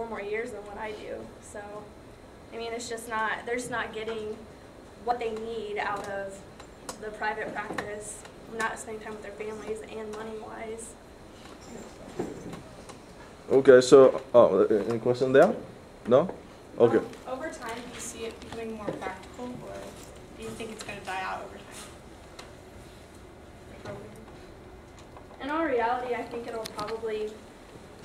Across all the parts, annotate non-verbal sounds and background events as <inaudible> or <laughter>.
four more years than what I do. So, I mean, it's just not, they're just not getting what they need out of the private practice, not spending time with their families and money-wise. Okay, so, oh, any question there? No? Okay. Um, Over time, do you see it becoming more practical, or do you think it's going to die out over time? In all reality, I think it'll probably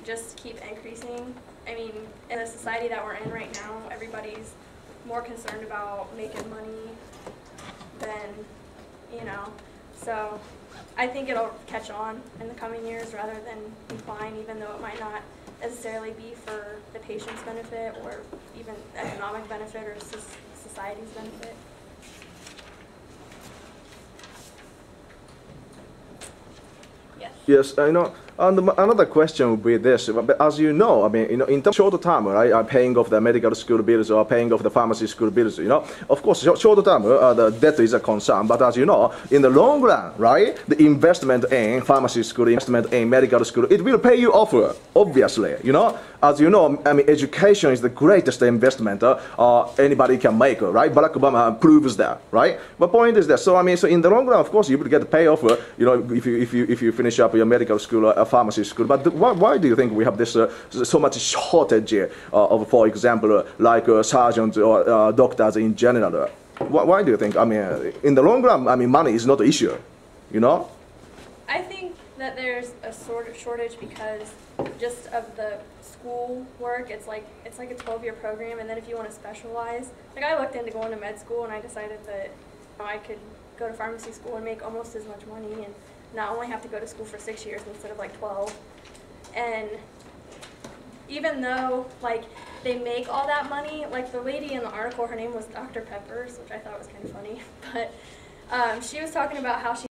just keep increasing. I mean, in the society that we're in right now, everybody's more concerned about making money than, you know. So I think it'll catch on in the coming years rather than decline, even though it might not necessarily be for the patient's benefit or even economic benefit or society's benefit. Yes. Yes, I know. And another question would be this: as you know, I mean, you know, in short term, right, uh, paying off the medical school bills or paying off the pharmacy school bills, you know, of course, short, term, uh, the debt is a concern. But as you know, in the long run, right, the investment in pharmacy school, investment in medical school, it will pay you off, uh, obviously, you know. As you know, I mean, education is the greatest investment uh, uh, anybody can make, uh, right? Barack Obama proves that, right? But point is that, so I mean, so in the long run, of course, you will get the payoff, uh, you know, if you if you if you finish up your medical school a pharmacy school. But why, why do you think we have this uh, so much shortage uh, of, for example, uh, like surgeons or doctors in general? Why, why do you think? I mean, in the long run, I mean, money is not the issue, you know? I think that there's a sort of shortage because just of the school work. It's like it's like a 12-year program, and then if you want to specialize, like I looked into going to med school, and I decided that you know, I could go to pharmacy school and make almost as much money, and not only have to go to school for six years instead of like 12. And even though like they make all that money, like the lady in the article, her name was Dr. Peppers, which I thought was kind of funny, <laughs> but um, she was talking about how she